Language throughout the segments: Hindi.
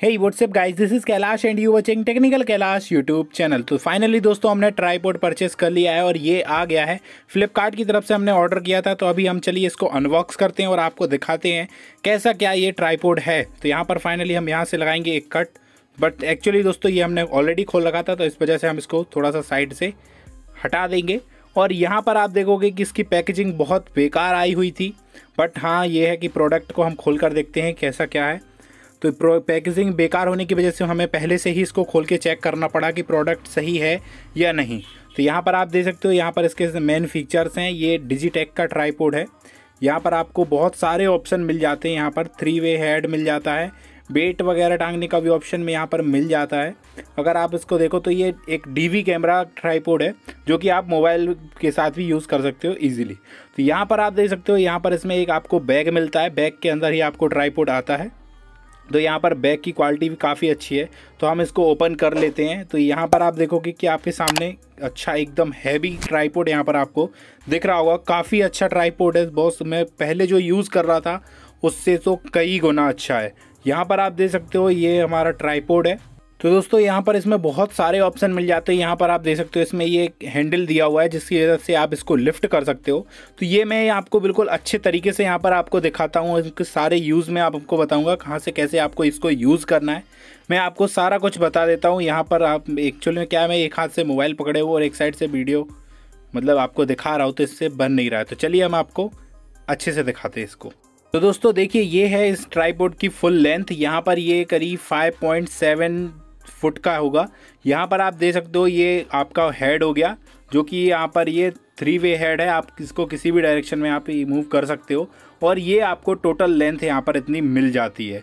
Hey what's up guys this is Kailash and you watching technical Kailash YouTube channel तो फाइनली दोस्तों, हमने ट्राईपोर्ड परचेस कर लिया है और ये आ गया है। फ्लिपकार्ट की तरफ़ से हमने ऑर्डर किया था तो अभी हम चलिए इसको अनबॉक्स करते हैं और आपको दिखाते हैं कैसा क्या ये ट्राईपोर्ड है। तो यहाँ पर फाइनली हम यहाँ से लगाएँगे एक कट बट एक्चुअली दोस्तों, ये हमने ऑलरेडी खोल रखा था तो इस वजह से हम इसको थोड़ा सा साइड से हटा देंगे। और यहाँ पर आप देखोगे कि इसकी पैकेजिंग बहुत बेकार आई हुई थी। बट हाँ ये है कि प्रोडक्ट को हम खोल कर देखते हैं कैसा क्या है। तो पैकेजिंग बेकार होने की वजह से हमें पहले से ही इसको खोल के चेक करना पड़ा कि प्रोडक्ट सही है या नहीं। तो यहाँ पर आप देख सकते हो, यहाँ पर इसके मेन फीचर्स हैं। ये डिजिटेक का ट्राईपोर्ड है। यहाँ पर आपको बहुत सारे ऑप्शन मिल जाते हैं। यहाँ पर थ्री वे हेड मिल जाता है। बेट वगैरह टांगने का भी ऑप्शन में यहाँ पर मिल जाता है। अगर आप इसको देखो तो ये एक डीवी कैमरा ट्राईपोर्ड है, जो कि आप मोबाइल के साथ भी यूज़ कर सकते हो इजीली तो यहाँ पर आप देख सकते हो, यहाँ पर इसमें एक आपको बैग मिलता है। बैग के अंदर ही आपको ट्राईपोर्ड आता है। तो यहाँ पर बैग की क्वालिटी भी काफ़ी अच्छी है। तो हम इसको ओपन कर लेते हैं। तो यहाँ पर आप देखोगे कि आपके सामने अच्छा एकदम हैवी ट्राईपोर्ड यहाँ पर आपको दिख रहा होगा। काफ़ी अच्छा ट्राईपोर्ड है। बॉस मैं पहले जो यूज़ कर रहा था, उससे तो कई गुना अच्छा है। यहाँ पर आप देख सकते हो, ये हमारा ट्राईपोर्ड है। तो दोस्तों, यहाँ पर इसमें बहुत सारे ऑप्शन मिल जाते हैं। यहाँ पर आप देख सकते हो, इसमें ये एक हैंडल दिया हुआ है, जिसकी वजह से आप इसको लिफ्ट कर सकते हो। तो ये मैं आपको बिल्कुल अच्छे तरीके से यहाँ पर आपको दिखाता हूँ। इसके सारे यूज़ में आपको बताऊँगा कहाँ से कैसे आपको इसको यूज़ करना है। मैं आपको सारा कुछ बता देता हूँ। यहाँ पर आप एक्चुअली में क्या मैं एक हाथ से मोबाइल पकड़े हुए और एक साइड से वीडियो मतलब आपको दिखा रहा हूँ तो इससे बन नहीं रहा है। तो चलिए हम आपको अच्छे से दिखाते हैं इसको। तो दोस्तों, देखिए, ये है इस ट्राईपोर्ड की फुल लेंथ यहाँ पर ये करीब 5.7 फुट का होगा। यहाँ पर आप दे सकते हो, ये आपका हेड हो गया, जो कि यहाँ पर ये थ्री वे हेड है। आप इसको किसी भी डायरेक्शन में आप मूव कर सकते हो, और ये आपको टोटल लेंथ यहाँ पर इतनी मिल जाती है।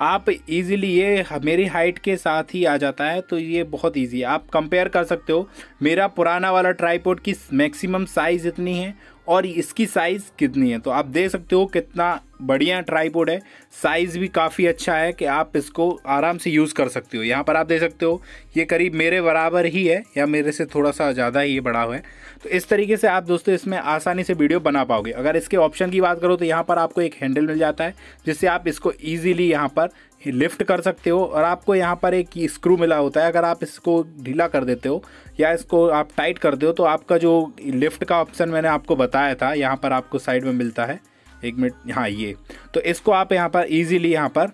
आप इजीली ये मेरी हाइट के साथ ही आ जाता है तो ये बहुत इजी है। आप कंपेयर कर सकते हो, मेरा पुराना वाला ट्राईपोर्ट की मैक्सिमम साइज़ इतनी है और इसकी साइज़ कितनी है? तो आप देख सकते हो कितना बढ़िया ट्राईपोड है। साइज़ भी काफ़ी अच्छा है कि आप इसको आराम से यूज़ कर सकते हो। यहाँ पर आप देख सकते हो, ये करीब मेरे बराबर ही है या मेरे से थोड़ा सा ज़्यादा ही ये बड़ा हुआ है। तो इस तरीके से आप दोस्तों इसमें आसानी से वीडियो बना पाओगे। अगर इसके ऑप्शन की बात करो तो यहाँ पर आपको एक हैंडल मिल जाता है, जिससे आप इसको ईजिली यहाँ पर लिफ्ट कर सकते हो और आपको यहाँ पर एक स्क्रू मिला होता है। अगर आप इसको ढीला कर देते हो या इसको आप टाइट कर दो तो आपका जो लिफ्ट का ऑप्शन मैंने आपको बताया था, यहाँ पर आपको साइड में मिलता है। एक मिनट हाँ ये। तो इसको आप यहाँ पर ईजीली यहाँ पर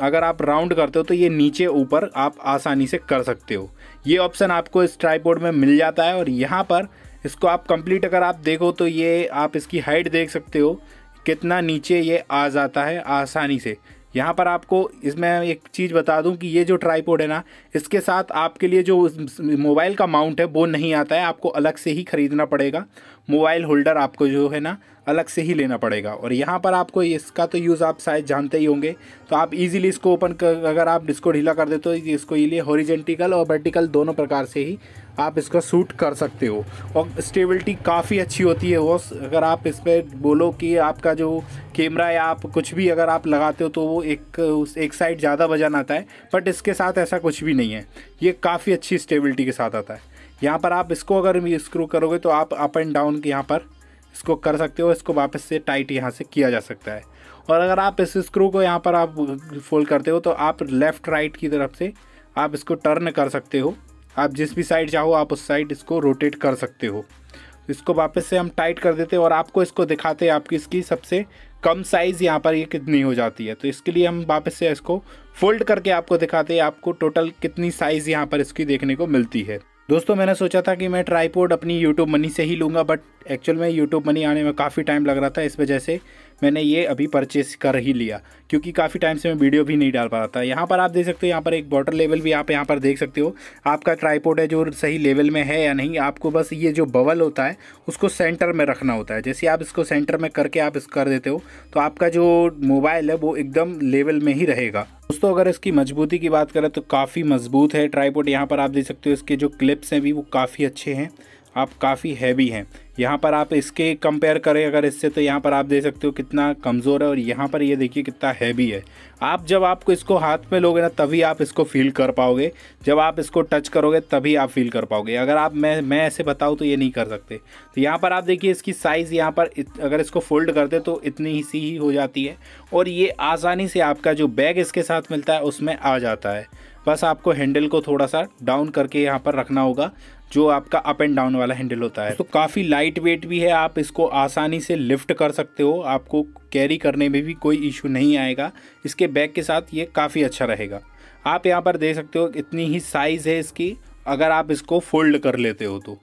अगर आप राउंड करते हो तो ये नीचे ऊपर आप आसानी से कर सकते हो। ये ऑप्शन आपको इस ट्राईपोर्ड में मिल जाता है और यहाँ पर इसको आप कंप्लीट अगर आप देखो तो ये आप इसकी हाइट देख सकते हो। कितना नीचे ये आ जाता है आसानी से। यहाँ पर आपको इसमें एक चीज़ बता दूँ कि ये जो ट्राईपोड है ना, इसके साथ आपके लिए जो मोबाइल का माउंट है, वो नहीं आता है, आपको अलग से ही ख़रीदना पड़ेगा। मोबाइल होल्डर आपको जो है ना अलग से ही लेना पड़ेगा। और यहाँ पर आपको इसका तो यूज़ आप शायद जानते ही होंगे। तो आप इजीली इसको ओपन कर, अगर आप इसको ढीला कर देते हो इसको ये हॉरिजेंटिकल और वर्टिकल दोनों प्रकार से ही आप इसका सूट कर सकते हो। और स्टेबिलिटी काफ़ी अच्छी होती है। वो अगर आप इस पर बोलो कि आपका जो कैमरा या आप कुछ भी अगर आप लगाते हो तो वो एक, उस, एक साइड ज़्यादा वज़न आता है। बट इसके साथ ऐसा कुछ भी नहीं है। ये काफ़ी अच्छी स्टेबिलिटी के साथ आता है। यहाँ पर आप इसको अगर स्क्रू करोगे तो आप अप एंड डाउन के यहाँ पर इसको कर सकते हो, इसको वापस से टाइट यहाँ से किया जा सकता है। और अगर आप इस स्क्रू को यहाँ पर आप फोल्ड करते हो तो आप लेफ़्ट राइट की तरफ़ से आप इसको टर्न कर सकते हो। आप जिस भी साइड चाहो, आप उस साइड इसको रोटेट कर सकते हो। इसको वापस से हम टाइट कर देते हैं और आपको इसको दिखाते हैं आपकी इसकी सबसे कम साइज़ यहाँ पर ये कितनी हो जाती है। तो इसके लिए हम वापस से इसको फोल्ड करके आपको दिखाते आपको टोटल कितनी साइज़ यहाँ पर इसकी देखने को मिलती है। दोस्तों, मैंने सोचा था कि मैं ट्राईपोर्ड अपनी यूट्यूब मनी से ही लूँगा बट एक्चुअल में यूट्यूब मनी आने में काफ़ी टाइम लग रहा था इस वजह से। मैंने ये अभी परचेस कर ही लिया, क्योंकि काफ़ी टाइम से मैं वीडियो भी नहीं डाल पा रहा था। यहाँ पर आप देख सकते हो, यहाँ पर एक बॉटल लेवल भी आप यहाँ पर देख सकते हो। आपका ट्राईपोर्ड है जो सही लेवल में है या नहीं, आपको बस ये जो बवल होता है, उसको सेंटर में रखना होता है। जैसे आप इसको सेंटर में करके आप इस कर देते हो तो आपका जो मोबाइल है, वो एकदम लेवल में ही रहेगा। दोस्तों, अगर इसकी मजबूती की बात करें तो काफ़ी मज़बूत है ट्राईपोर्ड यहाँ पर आप देख सकते हो, इसके जो क्लिप्स हैं भी, वो काफ़ी अच्छे हैं। आप काफ़ी हैवी हैं। यहाँ पर आप इसके कंपेयर करें अगर इससे तो यहाँ पर आप देख सकते हो कितना कमज़ोर है और यहाँ पर ये देखिए कितना हैवी है। आप जब आपको इसको हाथ में लोगे ना तभी आप इसको फील कर पाओगे। जब आप इसको टच करोगे तभी आप फील कर पाओगे। अगर आप मैं मैं ऐसे बताऊँ तो ये नहीं कर सकते। तो यहाँ पर आप देखिए इसकी साइज़ यहाँ पर इत, अगर इसको फोल्ड करते तो इतनी ही सी ही हो जाती है। और ये आसानी से आपका जो बैग इसके साथ मिलता है उसमें आ जाता है। बस आपको हैंडल को थोड़ा सा डाउन करके यहाँ पर रखना होगा जो आपका अप एंड डाउन वाला हैंडल होता है। तो काफ़ी लाइट वेट भी है, आप इसको आसानी से लिफ्ट कर सकते हो, आपको कैरी करने में भी कोई इशू नहीं आएगा। इसके बैग के साथ ये काफ़ी अच्छा रहेगा। आप यहाँ पर देख सकते हो, इतनी ही साइज़ है इसकी, अगर आप इसको फोल्ड कर लेते हो तो।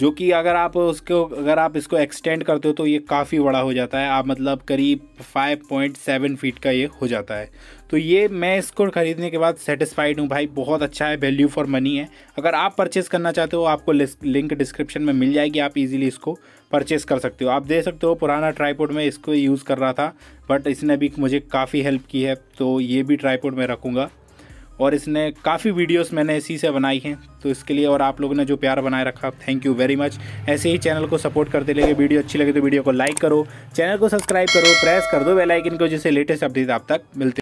जो कि अगर आप उसको, अगर आप इसको एक्सटेंड करते हो तो ये काफ़ी बड़ा हो जाता है। आप मतलब करीब 5.7 फीट का ये हो जाता है। तो ये मैं इसको ख़रीदने के बाद सेटिस्फाइड हूँ। भाई, बहुत अच्छा है वैल्यू फॉर मनी है। अगर आप परचेस करना चाहते हो, आपको लिंक डिस्क्रिप्शन में मिल जाएगी। आप इजीली इसको परचेस कर सकते हो। आप देख सकते हो, पुराना ट्राईपोर्ड में इसको यूज़ कर रहा था बट इसने भी मुझे काफ़ी हेल्प की है तो ये भी ट्राईपोर्ड में रखूँगा। और इसने काफ़ी वीडियोस मैंने इसी से बनाई हैं तो इसके लिए और आप लोगों ने जो प्यार बनाए रखा थैंक यू वेरी मच ऐसे ही चैनल को सपोर्ट करते लगे वीडियो अच्छी लगे तो वीडियो को लाइक करो चैनल को सब्सक्राइब करो प्रेस कर दो बेलाइकिन को, जिससे लेटेस्ट अपडेट आप तक मिलते